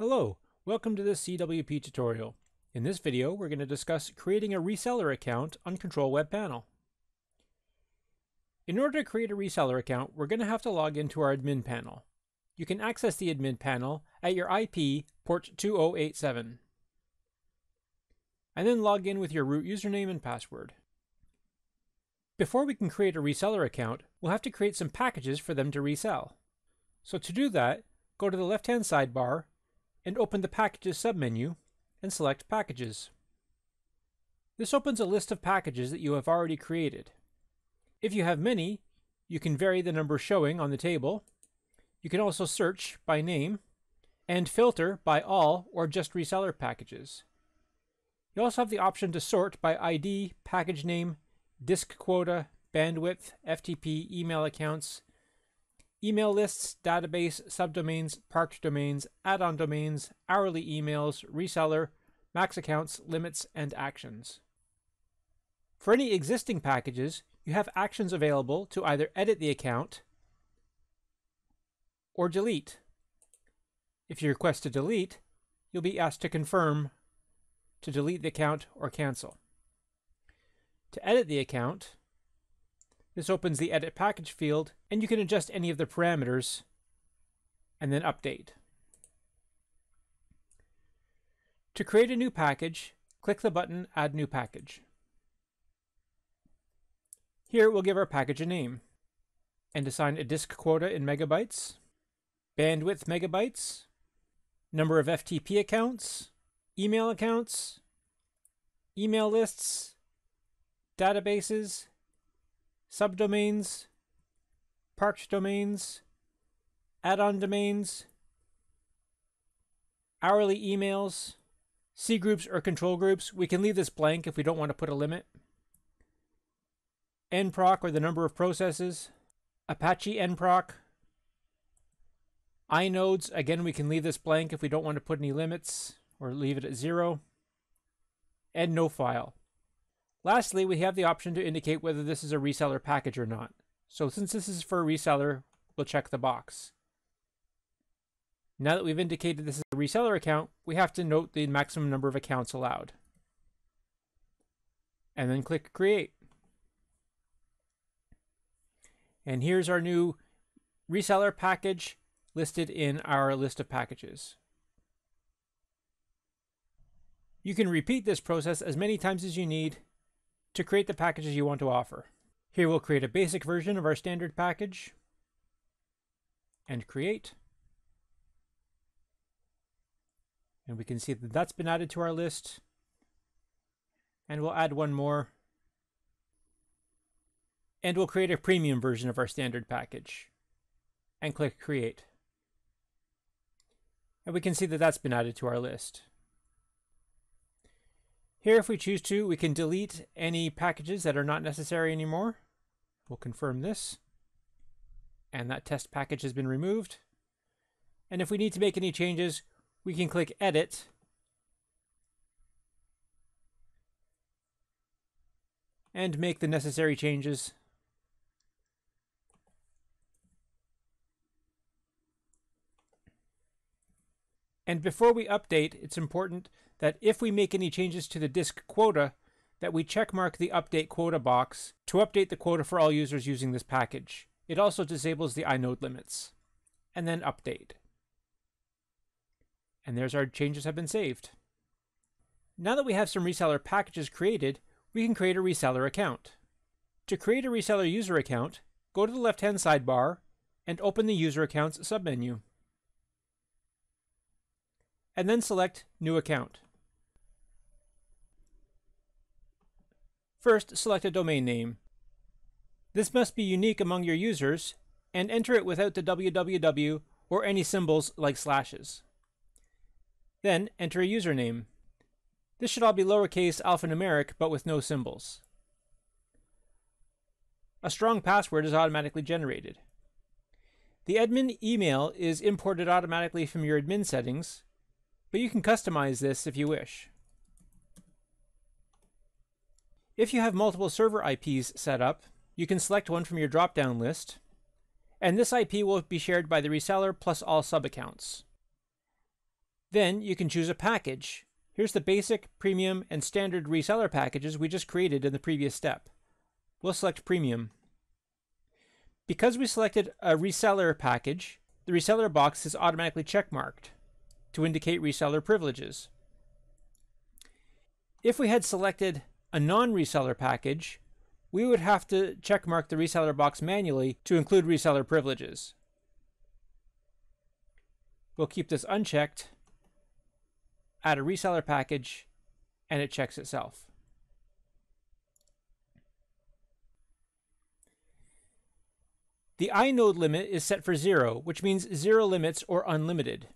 Hello, welcome to this CWP tutorial. In this video, we're going to discuss creating a reseller account on Control Web Panel. In order to create a reseller account, we're going to have to log into our admin panel. You can access the admin panel at your IP port 2087. And then log in with your root username and password. Before we can create a reseller account, we'll have to create some packages for them to resell. So to do that, go to the left-hand sidebar and open the Packages submenu and select Packages. This opens a list of packages that you have already created. If you have many, you can vary the number showing on the table. You can also search by name and filter by all or just reseller packages. You also have the option to sort by ID, package name, disk quota, bandwidth, FTP, email accounts, email lists, database, subdomains, parked domains, add-on domains, hourly emails, reseller, max accounts, limits, and actions. For any existing packages, you have actions available to either edit the account or delete. If you request to delete, you'll be asked to confirm to delete the account or cancel. To edit the account, this opens the Edit Package field, and you can adjust any of the parameters and then update. To create a new package, click the button Add New Package. Here we'll give our package a name and assign a disk quota in megabytes, bandwidth megabytes, number of FTP accounts, email accounts, email lists, databases, subdomains, parked domains, add-on domains, hourly emails, C groups or control groups. We can leave this blank if we don't want to put a limit. nproc or the number of processes, Apache nproc, inodes, again we can leave this blank if we don't want to put any limits or leave it at zero, and no file. Lastly, we have the option to indicate whether this is a reseller package or not. So since this is for a reseller, we'll check the box. Now that we've indicated this is a reseller account, we have to note the maximum number of accounts allowed. And then click Create. And here's our new reseller package listed in our list of packages. You can repeat this process as many times as you need to create the packages you want to offer. Here we'll create a basic version of our standard package and create. And we can see that that's been added to our list. And we'll add one more. And we'll create a premium version of our standard package and click create. And we can see that that's been added to our list. Here, if we choose to, we can delete any packages that are not necessary anymore. We'll confirm this. And that test package has been removed. And if we need to make any changes, we can click Edit. And make the necessary changes. And before we update, it's important that if we make any changes to the disk quota, that we checkmark the update quota box to update the quota for all users using this package. It also disables the inode limits. And then update. And there's our changes have been saved. Now that we have some reseller packages created, we can create a reseller account. To create a reseller user account, go to the left-hand sidebar and open the User Accounts submenu. And then select New Account. First, select a domain name. This must be unique among your users, and enter it without the www or any symbols like slashes. Then, enter a username. This should all be lowercase alphanumeric, but with no symbols. A strong password is automatically generated. The admin email is imported automatically from your admin settings, but you can customize this if you wish. If you have multiple server IPs set up, you can select one from your drop-down list, and this IP will be shared by the reseller plus all sub-accounts. Then you can choose a package. Here's the basic, premium, and standard reseller packages we just created in the previous step. We'll select premium. Because we selected a reseller package, the reseller box is automatically checkmarked to indicate reseller privileges. If we had selected a non-reseller package, we would have to checkmark the reseller box manually to include reseller privileges. We'll keep this unchecked, add a reseller package, and it checks itself. The inode limit is set for zero, which means zero limits or unlimited.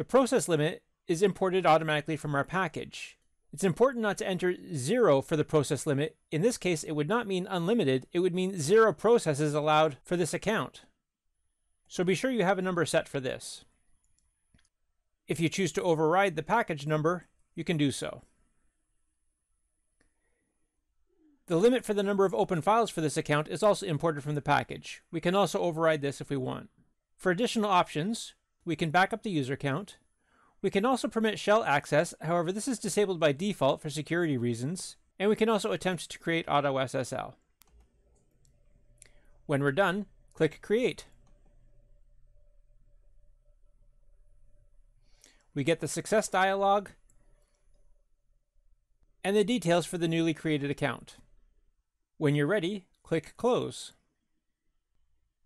The process limit is imported automatically from our package. It's important not to enter zero for the process limit. In this case, it would not mean unlimited, it would mean zero processes allowed for this account. So be sure you have a number set for this. If you choose to override the package number, you can do so. The limit for the number of open files for this account is also imported from the package. We can also override this if we want. For additional options, we can back up the user account, we can also permit shell access, however this is disabled by default for security reasons, and we can also attempt to create auto SSL. When we're done, click Create. We get the success dialog and the details for the newly created account. When you're ready, click Close.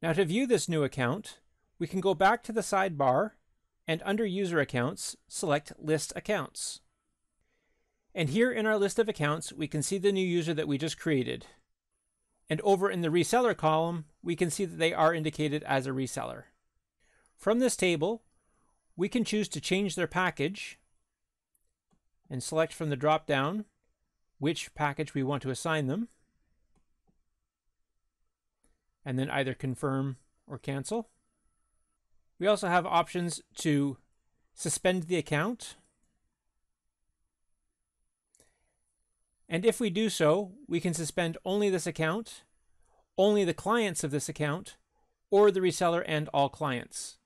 Now to view this new account, we can go back to the sidebar and under User Accounts, select List Accounts. And here in our list of accounts, we can see the new user that we just created. And over in the reseller column, we can see that they are indicated as a reseller. From this table, we can choose to change their package and select from the drop down which package we want to assign them. And then either confirm or cancel. We also have options to suspend the account. And if we do so, we can suspend only this account, only the clients of this account, or the reseller and all clients.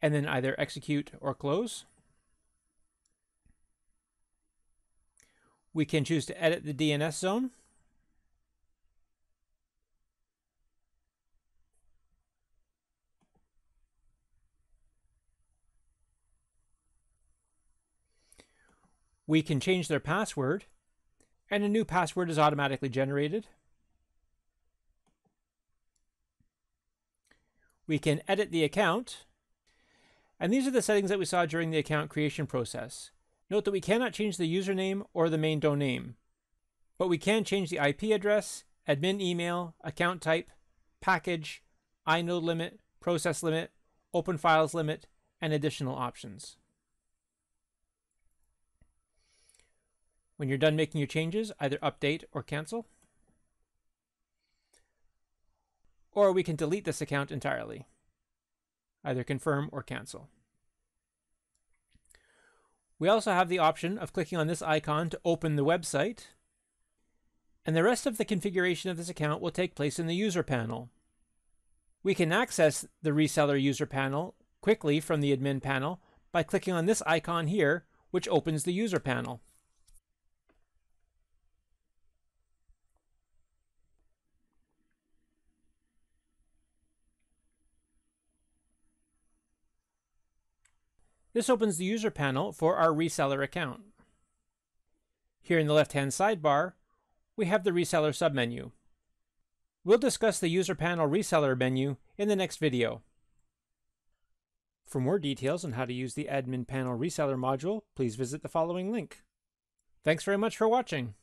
And then either execute or close. We can choose to edit the DNS zone. We can change their password, and a new password is automatically generated. We can edit the account, and these are the settings that we saw during the account creation process. Note that we cannot change the username or the main domain, but we can change the IP address, admin email, account type, package, inode limit, process limit, open files limit, and additional options. When you're done making your changes, either update or cancel. Or we can delete this account entirely. Either confirm or cancel. We also have the option of clicking on this icon to open the website. And the rest of the configuration of this account will take place in the user panel. We can access the reseller user panel quickly from the admin panel by clicking on this icon here, which opens the user panel. This opens the user panel for our reseller account. Here in the left-hand sidebar, we have the reseller submenu. We'll discuss the user panel reseller menu in the next video. For more details on how to use the admin panel reseller module, please visit the following link. Thanks very much for watching.